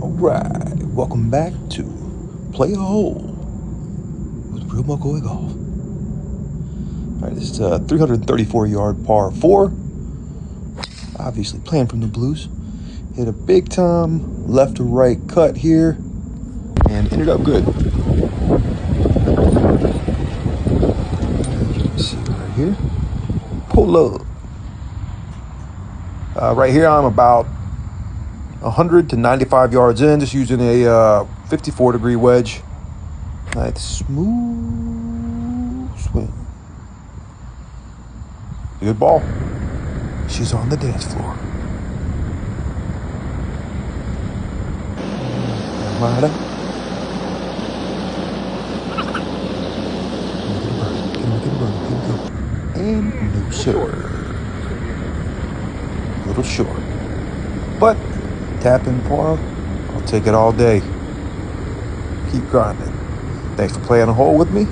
Alright, welcome back to Play a Hole with Real McCoy Golf. Alright, this is a 334 yard par 4. Obviously, playing from the blues. Hit a big time left to right cut here and ended up good. See right here. Pull up. Uh, right here, I'm about 100 to 95 yards in, just using a uh, 54 degree wedge. Nice smooth swing. Good ball. She's on the dance floor. Up. And no sir. Little short. But tap in par, I'll take it all day. Keep grinding. Thanks for playing a hole with me.